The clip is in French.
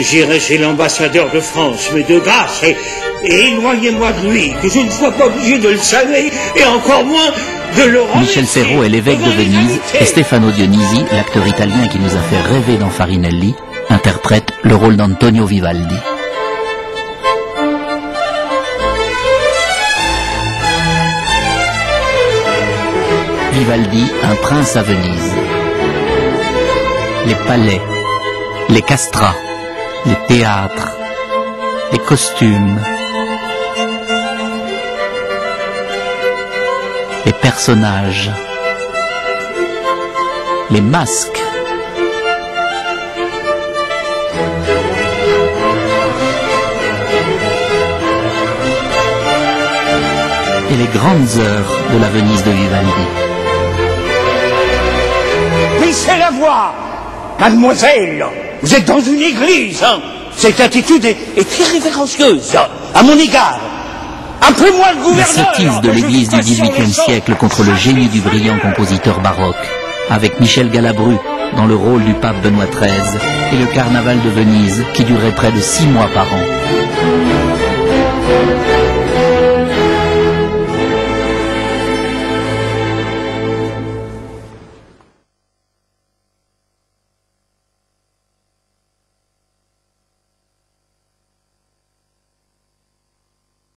J'irai chez l'ambassadeur de France, mais de grâce, et, et éloignez-moi de lui, que je ne sois pas obligé de le saluer, et encore moins de le Michel Serrault est l'évêque de Venise, et Stefano Dionisi, l'acteur italien qui nous a fait rêver dans Farinelli, interprète le rôle d'Antonio Vivaldi. Vivaldi, un prince à Venise. Les palais, les castrats, les théâtres, les costumes, les personnages, les masques. et les grandes heures de la Venise de Vivaldi. Baissez la voix Mademoiselle, vous êtes dans une église. hein. Cette attitude est, est très révérencieuse à mon égard. Appelez-moi le La gouverneur sottise de l'église du XVIIIe siècle contre le génie du brillant compositeur baroque, avec Michel Galabru dans le rôle du pape Benoît XIII et le carnaval de Venise qui durait près de six mois par an.